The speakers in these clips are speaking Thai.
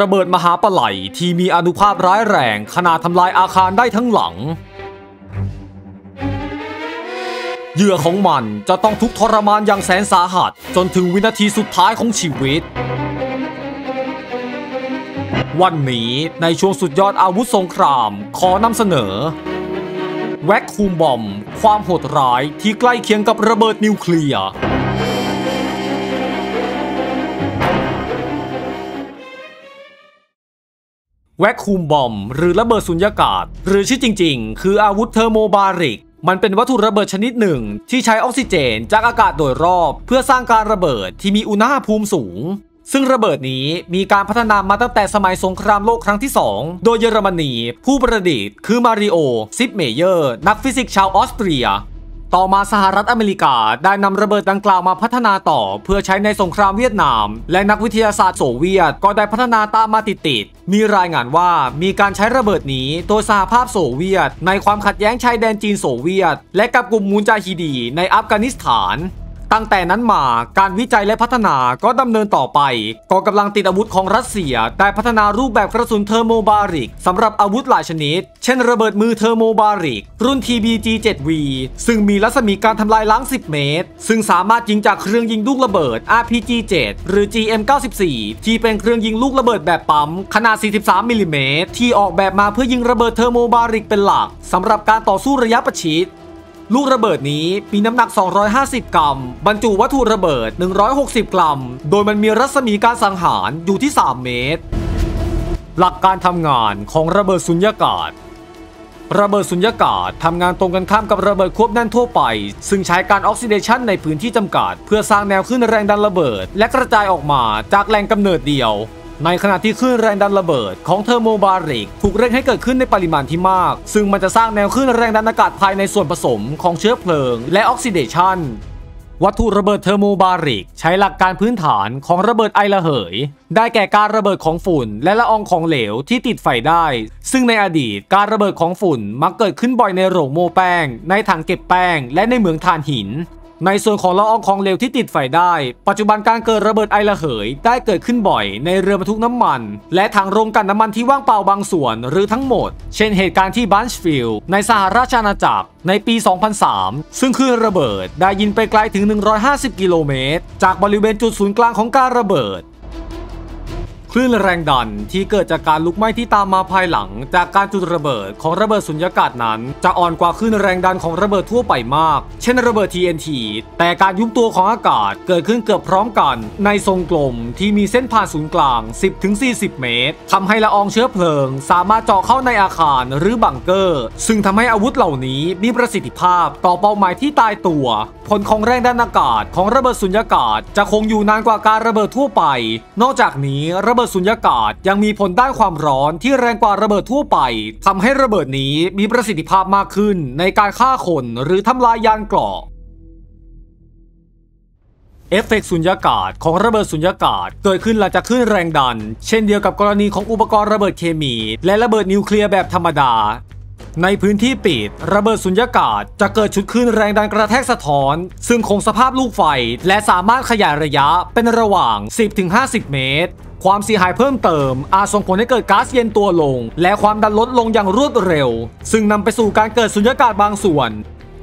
ระเบิดมหาปไหลที่มีอนุภาพร้ายแรงขนาดทำลายอาคารได้ทั้งหลัง เหยื่อของมันจะต้องทุกทรมานอย่างแสนสาหัส จนถึงวินาทีสุดท้ายของชีวิต วันนี้ในช่วงสุดยอดอาวุธสงครามขอนำเสนอ แว็กคูมบอม ความโหดร้ายที่ใกล้เคียงกับระเบิดนิวเคลียร์ Vacuum Bomb หรือระเบิดสุญญากาศ หรือชื่อจริง ๆ คืออาวุธเทอร์โมบาริก มันเป็นวัตถุระเบิดชนิดหนึ่ง ที่ใช้ออกซิเจนจากอากาศโดยรอบ เพื่อสร้างการระเบิดที่มีอุณหภูมิสูง ซึ่งระเบิดนี้มีการพัฒนามาตั้งแต่สมัยสงครามโลกครั้งที่ 2 โดยเยอรมนี ผู้ประดิษฐ์คือมาริโอซิปเมเยอร์ นักฟิสิกส์ชาวออสเตรีย ต่อมาสหรัฐอเมริกาได้นำระเบิดดังกล่าวมาพัฒนาต่อ เพื่อใช้ในสงครามเวียดนาม และนักวิทยาศาสตร์โซเวียตก็ได้พัฒนาตามมาติดๆมีรายงานว่ามีการใช้ระเบิดนี้โดยสหภาพโซเวียต ในความขัดแย้งชายแดนจีนโซเวียต และกับกลุ่มมูจาฮิดีนในอัฟกานิสถาน ตั้งแต่นั้นมาการวิจัยและพัฒนาก็ดำเนินต่อไปกองกำลังติดอาวุธของรัสเซียได้พัฒนารูปแบบกระสุนเทอร์โมบาริกสำหรับอาวุธหลายชนิด เช่นระเบิดมือเทอร์โมบาริก รุ่น TBG-7V ซึ่งมีรัศมีการทำลายล้าง 10 เมตร ซึ่งสามารถยิงจากเครื่องยิงลูกระเบิด RPG-7 หรือ GM-94 ที่เป็นเครื่องยิงลูกระเบิดแบบปั๊มขนาด 43 มิลลิเมตรที่ออกแบบมาเพื่อยิงระเบิดเทอร์โมบาริกเป็นหลักสำหรับการต่อสู้ระยะประชิด ลูกระเบิดนี้มีน้ำหนัก 250 กรัม บรรจุวัตถุระเบิด 160 กรัม โดยมันมีรัศมีการสังหารอยู่ที่ 3 เมตร หลักการทำงานของระเบิดสุญญากาศ ระเบิดสุญญากาศทำงานตรงกันข้ามกับระเบิดควบแน่นทั่วไป ซึ่งใช้การออกซิเดชันในพื้นที่จำกัด เพื่อสร้างแนวคลื่นแรงดันระเบิด และกระจายออกมาจากแหล่งกำเนิดเดียว ในขณะที่คลื่นแรงดันระเบิดของเทอร์โมบาริกถูกเร่งให้เกิดขึ้นในปริมาณที่มาก ซึ่งมันจะสร้างแนวคลื่นแรงดันอากาศภายในส่วนผสมของเชื้อเพลิง และออกซิเดชันวัตถุระเบิดเทอร์โมบาริก ใช้หลักการพื้นฐานของระเบิดไอระเหย ได้แก่การระเบิดของฝุ่น และละอองของเหลวที่ติดไฟได้ ซึ่งในอดีตการระเบิดของฝุ่นมักเกิดขึ้นบ่อยในโรงโม่แป้ง ในถังเก็บแป้ง และในเหมืองถ่านหิน ในส่วนของละอองของเหลวที่ติดไฟได้ ปัจจุบันการเกิดระเบิดไอระเหย ได้เกิดขึ้นบ่อยในเรือบรรทุกน้ำมัน และถังโรงกลั่นน้ำมันที่ว่างเปล่าบางส่วนหรือทั้งหมด เช่นเหตุการณ์ที่บันช์ฟิลด์ในสหราชอาณาจักรในปี 2003 ซึ่งคลื่นระเบิดได้ยินไปไกลถึง 150 กิโลเมตร จากบริเวณจุดศูนย์กลางของการระเบิด คลื่นแรงดันที่เกิดจากการลุกไหม้ที่ตามมาภายหลัง จากการจุดระเบิดของระเบิดสุญญากาศนั้น จะอ่อนกว่าคลื่นแรงดันของระเบิดทั่วไปมาก เช่นระเบิด TNT แต่การยุบตัวของอากาศเกิดขึ้นเกือบพร้อมกันในทรงกลมที่มีเส้นผ่านศูนย์กลาง 10-40 เมตรทำให้ละอองเชื้อเพลิง สามารถเจาะเข้าในอาคารหรือบังเกอร์ ซึ่งทำให้อาวุธเหล่านี้มีประสิทธิภาพต่อเป้าหมายที่ตายตัว ผลของแรงดันอากาศของระเบิดสุญญากาศ จะคงอยู่นานกว่าการระเบิดทั่วไป นอกจากนี้ระเบิดสุญญากาศยังมีผลด้านความร้อนที่แรงกว่าระเบิดทั่วไปทำให้ระเบิดนี้มีประสิทธิภาพมากขึ้นในการฆ่าคนหรือทำลายยานเกราะเอฟเฟกต์สุญญากาศของระเบิดสุญญากาศเกิดขึ้นหลังจากคลื่นแรงดัน เช่นเดียวกับกรณีของอุปกรณ์ระเบิดเคมี และระเบิดนิวเคลียร์แบบธรรมดา ในพื้นที่ปิด ระเบิดสุญญากาศ จะเกิดชุดคลื่นแรงดันกระแทกสะท้อน ซึ่งคงสภาพลูกไฟ และสามารถขยายระยะเป็นระหว่าง 10-50 เมตร ความเสียหายเพิ่มเติม อาจส่งผลให้เกิดก๊าซเย็นตัวลง และความดันลดลงอย่างรวดเร็ว ซึ่งนำไปสู่การเกิดสุญญากาศบางส่วน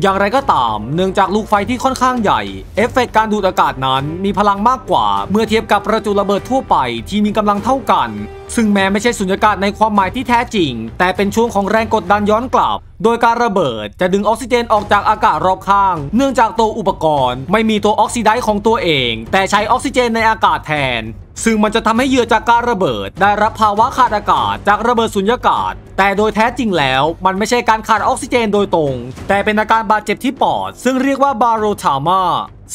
อย่างไรก็ตาม เนื่องจากลูกไฟที่ค่อนข้างใหญ่ เอฟเฟกต์การดูดอากาศนั้นมีพลังมากกว่า เมื่อเทียบกับประจุระเบิดทั่วไปที่มีกำลังเท่ากัน ซึ่งแม้ไม่ใช่สุญญากาศในความหมายที่แท้จริง แต่เป็นช่วงของแรงกดดันย้อนกลับ โดยการระเบิดจะดึงออกซิเจนออกจากอากาศรอบข้าง เนื่องจากตัวอุปกรณ์ ไม่มีตัวออกซิไดซ์ของตัวเอง แต่ใช้ออกซิเจนในอากาศแทน ซึ่งมันจะทำให้เหยื่อจากการระเบิด ได้รับภาวะขาดอากาศจากระเบิดสุญญากาศ แต่โดยแท้จริงแล้วมันไม่ใช่การขาดออกซิเจนโดยตรง แต่เป็นอาการบาดเจ็บที่ปอด ซึ่งเรียกว่าบาโรทามา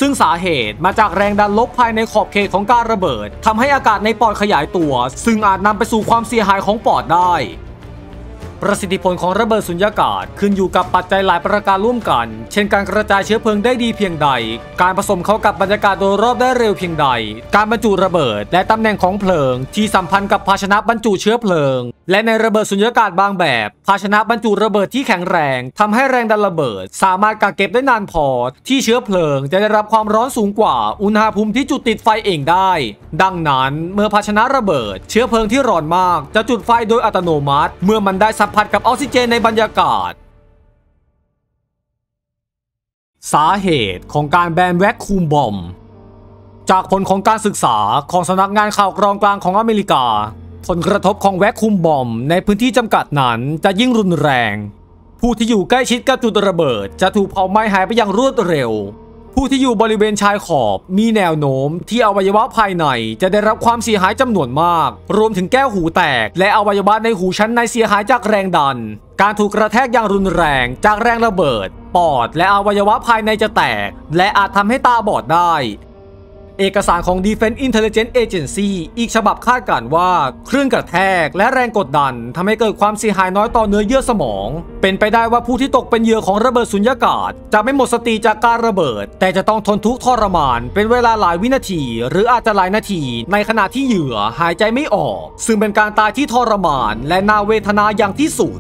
ซึ่งสาเหตุมาจากแรงดันลบภายในขอบเขตของการระเบิดทำให้อากาศในปอดขยายตัว ซึ่งอาจนำไปสู่ความเสียหายของปอดได้ ประสิทธิผลของระเบิดสุญญากาศขึ้นอยู่กับปัจจัยหลายประการร่วมกัน เช่นการกระจายเชื้อเพลิงได้ดีเพียงใด การผสมเข้ากับบรรยากาศโดยรอบได้เร็วเพียงใด การบรรจุระเบิด และตำแหน่งของเพลิง ที่สัมพันธ์กับภาชนะบรรจุเชื้อเพลิง และในระเบิดสุญญากาศบางแบบ ภาชนะบรรจุระเบิดที่แข็งแรงทำให้แรงดันระเบิด สามารถกักเก็บได้นานพอ ที่เชื้อเพลิงจะได้รับความร้อนสูงกว่า อุณหภูมิที่จุดติดไฟเองได้ ดังนั้นเมื่อภาชนะระเบิด เชื้อเพลิงที่ร้อนมาก จะจุดไฟโดยอัตโนมัติ เมื่อมันได้สัมผัสกับออกซิเจนในบรรยากาศ สาเหตุของการแบนแวคคูมบอม จากผลของการศึกษาของสำนักงานข่าวกรองกลางของอเมริกา ผลกระทบของแวคคูมบอมในพื้นที่จำกัดนั้นจะยิ่งรุนแรง ผู้ที่อยู่ใกล้ชิดกับจุดระเบิด จะถูกเผาไหม้หายไปอย่างรวดเร็ว ผู้ที่อยู่บริเวณชายขอบมีแนวโน้ม ที่อวัยวะภายใน จะได้รับความเสียหายจำนวนมาก รวมถึงแก้วหูแตก และอวัยวะในหูชั้นในเสียหายจากแรงดัน การถูกกระแทกอย่างรุนแรงจากแรงระเบิด ปอดและอวัยวะภายในจะแตก และอาจทำให้ตาบอดได้ เอกสารของ Defense Intelligence Agency อีกฉบับคาดการ์ว่าคลื่นกระแทกและแรงกดดันทำให้เกิดความเสียหายน้อยต่อเนื้อเยื่อสมอง เป็นไปได้ว่าผู้ที่ตกเป็นเหยื่อของระเบิดสุญญากาศ จะไม่หมดสติจากการระเบิด แต่จะต้องทนทุกข์ทรมาน เป็นเวลาหลายวินาที หรืออาจจะหลายนาที ในขณะที่เหยื่อหายใจไม่ออก ซึ่งเป็นการตายที่ทรมาน และน่าเวทนาอย่างที่สุด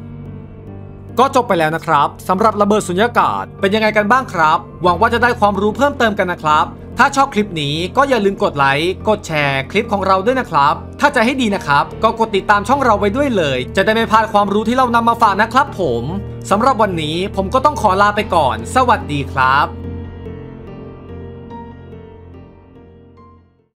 ก็จบไปแล้วนะครับสำหรับระเบิดสุญญากาศเป็นยังไงกันบ้างครับ หวังว่าจะได้ความรู้เพิ่มเติมกันนะครับ ถ้าชอบคลิปนี้ก็อย่าลืมกดไลค์กดแชร์คลิปของเราด้วยนะครับ ถ้าจะให้ดีนะครับ ก็กดติดตามช่องเราไว้ด้วยเลย จะได้ไม่พลาดความรู้ที่เรานำมาฝากนะครับผมสำหรับวันนี้ผมก็ต้องขอลาไปก่อน สวัสดีครับ